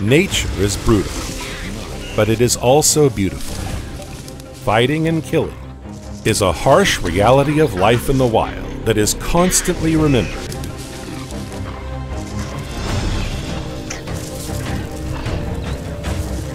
Nature is brutal, but it is also beautiful. Fighting and killing is a harsh reality of life in the wild that is constantly remembered